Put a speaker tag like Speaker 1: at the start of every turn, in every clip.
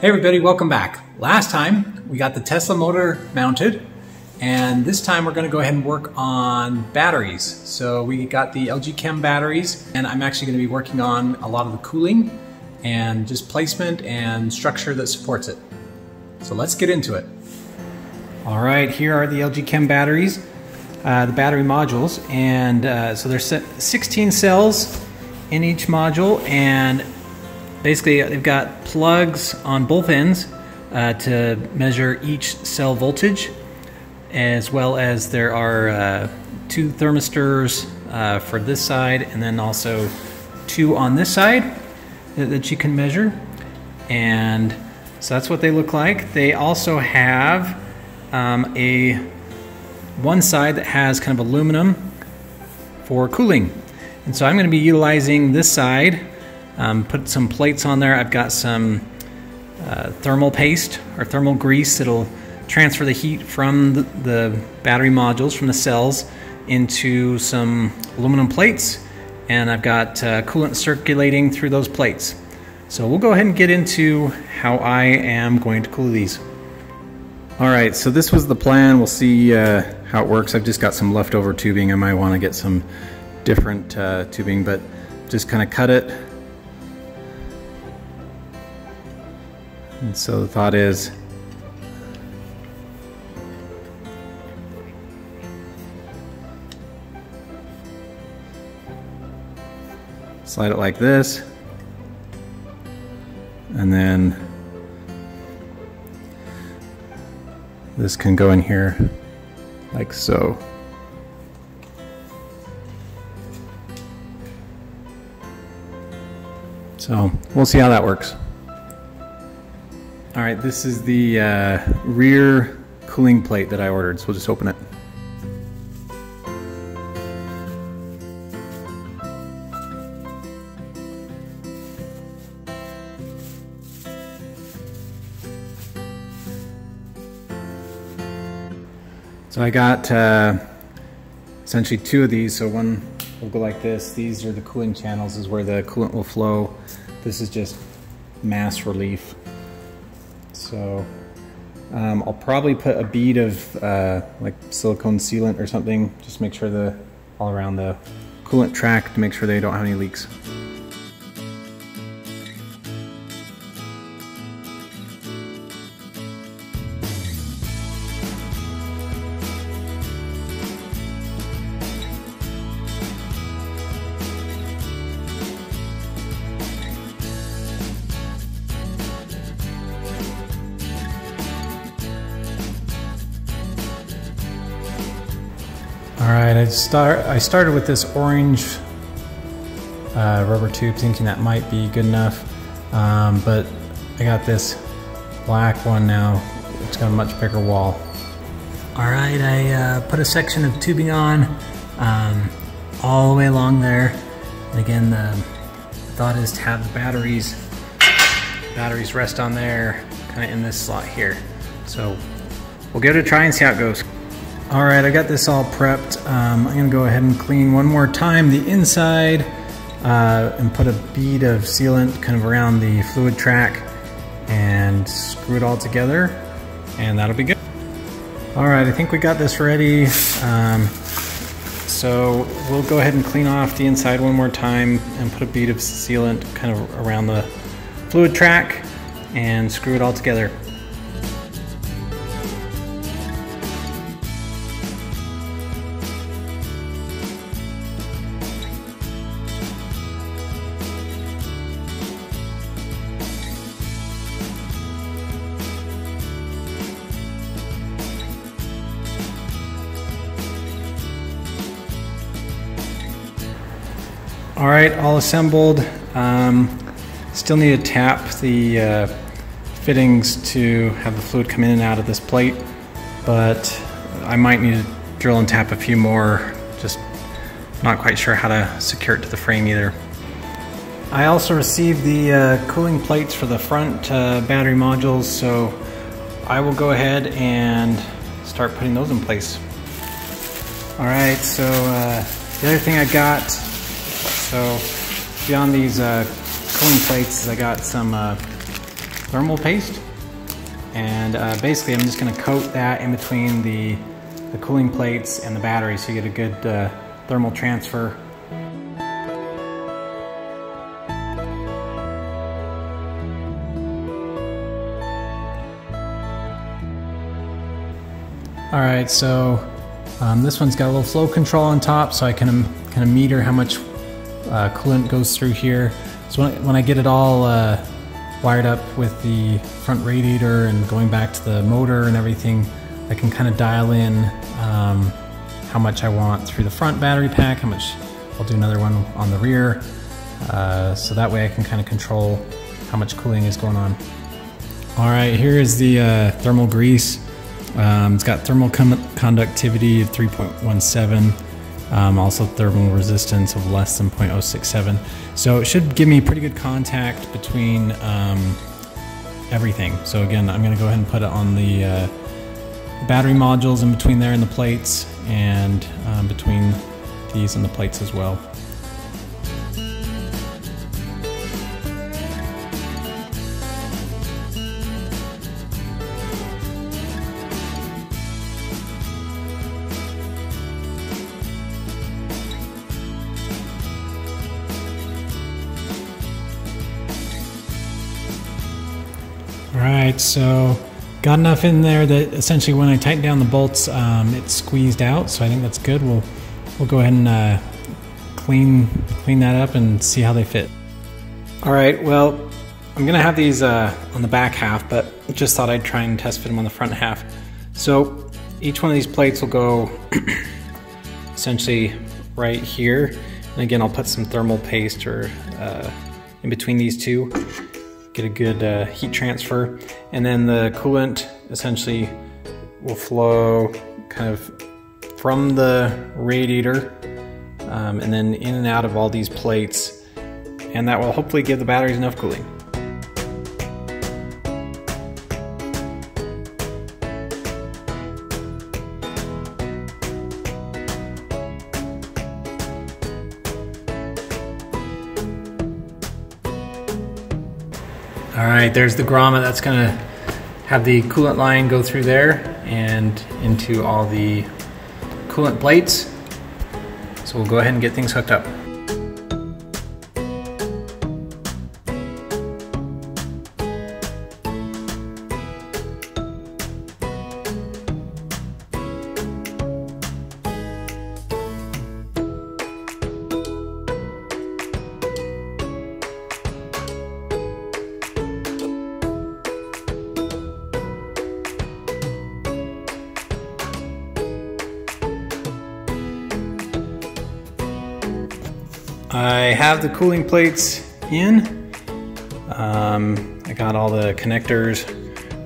Speaker 1: Hey everybody, welcome back. Last time we got the Tesla motor mounted and this time we're gonna go ahead and work on batteries. So we got the LG Chem batteries and I'm actually gonna be working on a lot of the cooling and just placement and structure that supports it. So let's get into it. All right, here are the LG Chem batteries, uh, the battery modules. And uh, so there's 16 cells in each module and basically they've got plugs on both ends uh, to measure each cell voltage as well as there are uh, two thermistors uh, for this side and then also two on this side that, that, you can measure. And so that's what they look like. They also have um, a one side that has kind of aluminum for cooling. And so I'm going to be utilizing this side um, put some plates on there. I've got some uh, thermal paste or thermal grease that'll transfer the heat from the, the, battery modules, from the cells, into some aluminum plates. And I've got uh, coolant circulating through those plates. So we'll go ahead and get into how I am going to cool these. All right, so this was the plan. We'll see uh, how it works. I've just got some leftover tubing. I might want to get some different uh, tubing, but just kind of cut it And so the thought is slide it like this and then this can go in here like so. So we'll see how that works. All right, this is the uh, rear cooling plate that I ordered, so we'll just open it. So I got uh, essentially two of these. So one will go like this. These are the cooling channels, is where the coolant will flow. This is just mass relief. So um, I'll probably put a bead of uh, like silicone sealant or something, just make sure the all around the coolant track to make sure they don't have any leaks. Right, I start. I started with this orange uh, rubber tube, thinking that might be good enough, um, but I got this black one now. It's got a much bigger wall. All right, I uh, put a section of tubing on um, all the way along there, and again, the thought is to have the batteries batteries rest on there, kind of in this slot here. So we'll give it a try and see how it goes. All right, I got this all prepped. Um, I'm gonna go ahead and clean one more time the inside uh, and put a bead of sealant kind of around the fluid track and screw it all together and that'll be good. All right, I think we got this ready. Um, so we'll go ahead and clean off the inside one more time and put a bead of sealant kind of around the fluid track and screw it all together. All right, all assembled. Um, still need to tap the uh, fittings to have the fluid come in and out of this plate, but I might need to drill and tap a few more. Just not quite sure how to secure it to the frame either. I also received the uh, cooling plates for the front uh, battery modules, so I will go ahead and start putting those in place. All right, so uh, the other thing I got so beyond these uh, cooling plates, I got some uh, thermal paste. And uh, basically I'm just gonna coat that in between the, the cooling plates and the battery so you get a good uh, thermal transfer. All right, so um, this one's got a little flow control on top so I can kind of meter how much uh, coolant goes through here. So when, when I get it all uh, wired up with the front radiator and going back to the motor and everything, I can kind of dial in um, how much I want through the front battery pack, how much I'll do another one on the rear. Uh, so that way I can kind of control how much cooling is going on. All right, here is the uh, thermal grease. Um, it's got thermal conductivity of 3.17, um, also thermal resistance of less than 0.067. So it should give me pretty good contact between um, everything. So again, I'm going to go ahead and put it on the uh, battery modules in between there and the plates and um, between these and the plates as well. Right, so got enough in there that essentially when I tighten down the bolts, um, it's squeezed out. So I think that's good. We'll we'll go ahead and uh, clean clean that up and see how they fit. All right, well, I'm gonna have these uh, on the back half, but just thought I'd try and test fit them on the front half. So each one of these plates will go essentially right here. And again, I'll put some thermal paste or uh, in between these two get a good uh, heat transfer. And then the coolant essentially will flow kind of from the radiator um, and then in and out of all these plates. And that will hopefully give the batteries enough cooling. Right, there's the grommet. That's gonna have the coolant line go through there and into all the coolant plates. So we'll go ahead and get things hooked up. I have the cooling plates in. Um, I got all the connectors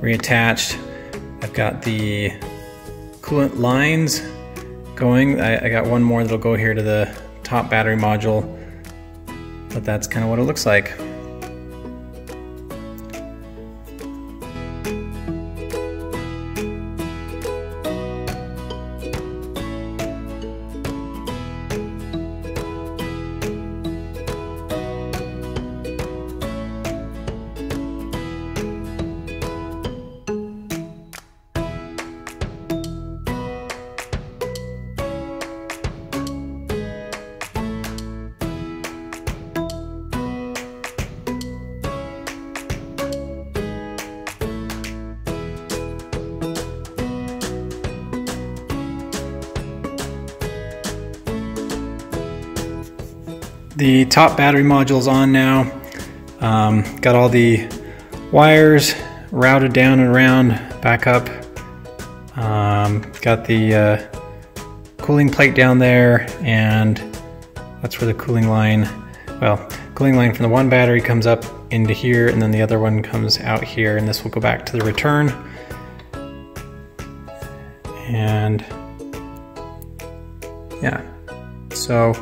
Speaker 1: reattached. I've got the coolant lines going. I, I got one more that'll go here to the top battery module, but that's kind of what it looks like. The top battery module is on now. Um, got all the wires routed down and around, back up. Um, got the uh, cooling plate down there, and that's where the cooling line, well, cooling line from the one battery comes up into here, and then the other one comes out here, and this will go back to the return. And yeah, so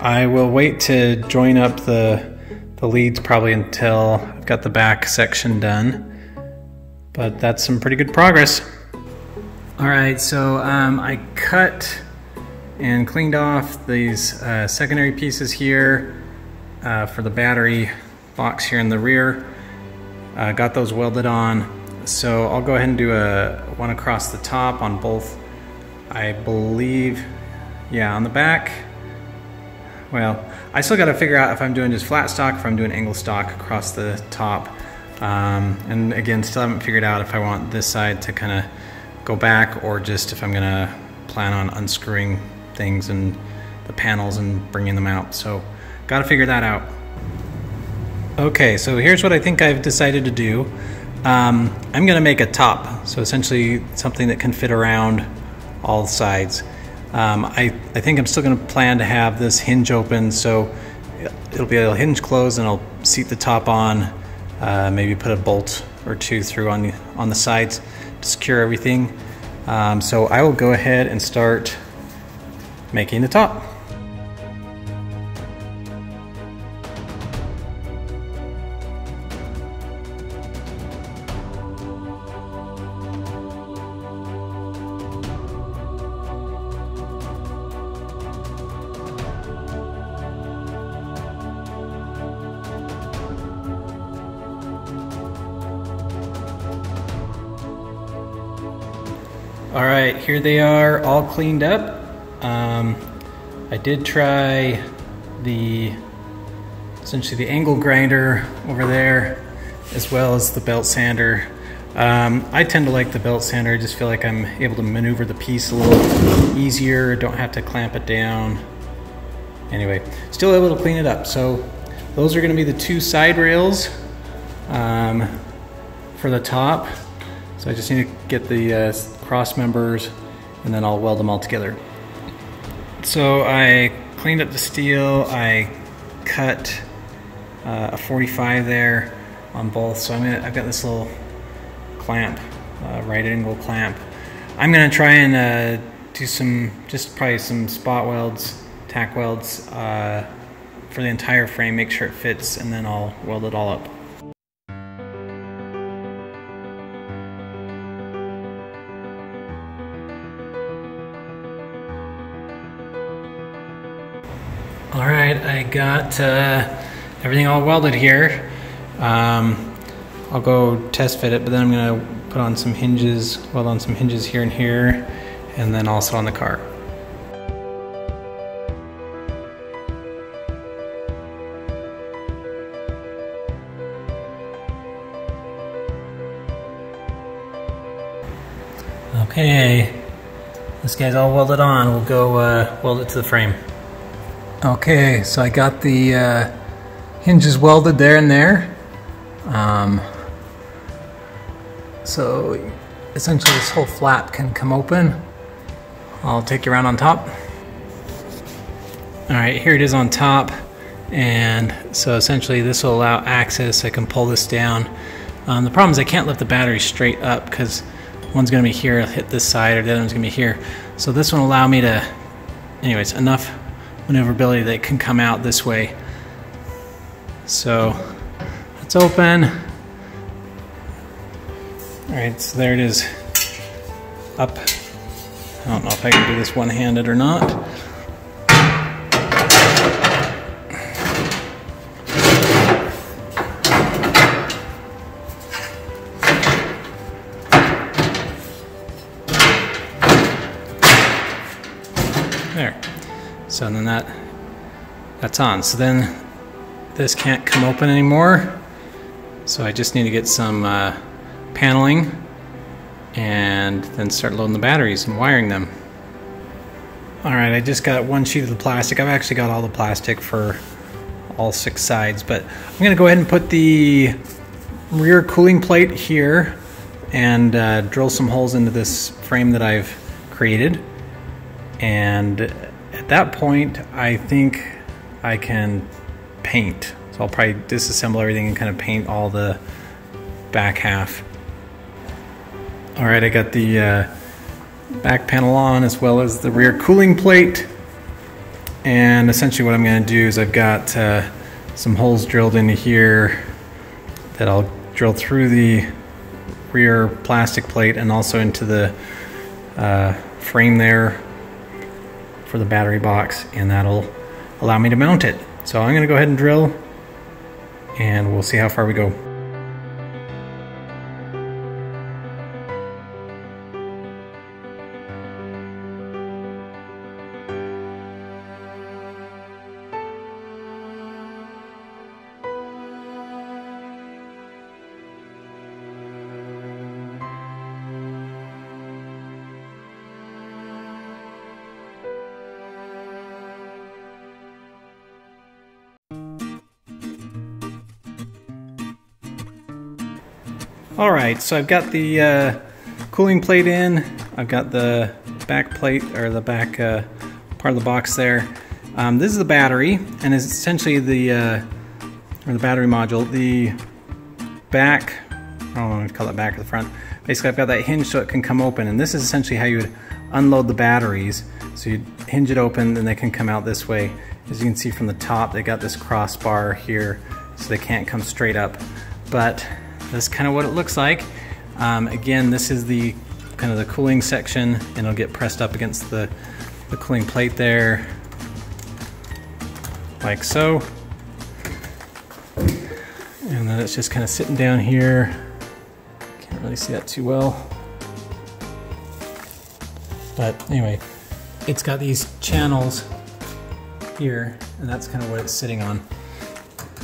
Speaker 1: I will wait to join up the, the leads probably until I've got the back section done. But that's some pretty good progress. All right, so um, I cut and cleaned off these uh, secondary pieces here uh, for the battery box here in the rear. Uh, got those welded on. So I'll go ahead and do a one across the top on both, I believe, yeah, on the back. Well, I still got to figure out if I'm doing just flat stock, if I'm doing angle stock across the top. Um, and again, still haven't figured out if I want this side to kind of go back or just if I'm gonna plan on unscrewing things and the panels and bringing them out. So got to figure that out. Okay, so here's what I think I've decided to do. Um, I'm gonna make a top, so essentially something that can fit around all sides. Um, I, I think I'm still gonna plan to have this hinge open, so it'll be a hinge closed and I'll seat the top on, uh, maybe put a bolt or two through on the, on the sides to secure everything. Um, so I will go ahead and start making the top. Here they are all cleaned up. Um, I did try the, essentially the angle grinder over there, as well as the belt sander. Um, I tend to like the belt sander. I just feel like I'm able to maneuver the piece a little easier, don't have to clamp it down. Anyway, still able to clean it up. So those are gonna be the two side rails um, for the top. So I just need to get the uh, cross members and then I'll weld them all together. So I cleaned up the steel, I cut uh, a 45 there on both. So I'm gonna, I've got this little clamp, uh, right angle clamp. I'm gonna try and uh, do some, just probably some spot welds, tack welds uh, for the entire frame, make sure it fits, and then I'll weld it all up. Got uh, everything all welded here. Um, I'll go test fit it, but then I'm gonna put on some hinges, weld on some hinges here and here, and then also on the car. Okay, this guy's all welded on. We'll go uh, weld it to the frame. Okay, so I got the uh, hinges welded there and there. Um, so essentially this whole flap can come open. I'll take you around on top. All right, here it is on top. And so essentially this will allow access. I can pull this down. Um, the problem is I can't lift the battery straight up because one's gonna be here, hit this side, or the other one's gonna be here. So this one will allow me to, anyways, enough maneuverability that can come out this way. So let's open. All right, so there it is up. I don't know if I can do this one-handed or not. So then that that's on. So then this can't come open anymore. So I just need to get some uh, paneling and then start loading the batteries and wiring them. All right, I just got one sheet of the plastic. I've actually got all the plastic for all six sides, but I'm gonna go ahead and put the rear cooling plate here and uh, drill some holes into this frame that I've created. And that point, I think I can paint. So I'll probably disassemble everything and kind of paint all the back half. All right, I got the uh, back panel on as well as the rear cooling plate. And essentially what I'm gonna do is I've got uh, some holes drilled into here that I'll drill through the rear plastic plate and also into the uh, frame there for the battery box and that'll allow me to mount it. So I'm going to go ahead and drill and we'll see how far we go. All right, so I've got the uh, cooling plate in. I've got the back plate or the back uh, part of the box there. Um, this is the battery, and it's essentially the uh, or the battery module. The back, I don't know if call it back or the front. Basically, I've got that hinge so it can come open, and this is essentially how you would unload the batteries. So you hinge it open, and they can come out this way. As you can see from the top, they got this crossbar here, so they can't come straight up. But that's kind of what it looks like. Um, again, this is the kind of the cooling section and it'll get pressed up against the, the cooling plate there, like so. And then it's just kind of sitting down here. Can't really see that too well. But anyway, it's got these channels here and that's kind of what it's sitting on.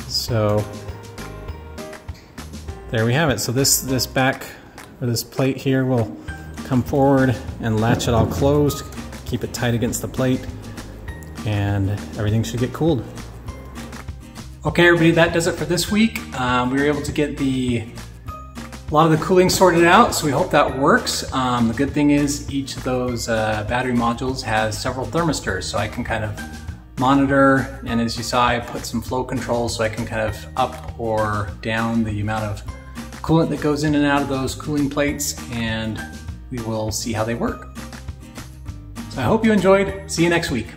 Speaker 1: So there we have it. So this, this back, or this plate here will come forward and latch it all closed, keep it tight against the plate, and everything should get cooled. Okay everybody, that does it for this week. Um, we were able to get the a lot of the cooling sorted out, so we hope that works. Um, the good thing is each of those uh, battery modules has several thermistors, so I can kind of monitor, and as you saw, I put some flow controls so I can kind of up or down the amount of coolant that goes in and out of those cooling plates, and we will see how they work. So I hope you enjoyed. See you next week.